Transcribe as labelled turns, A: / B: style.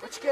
A: Počkej.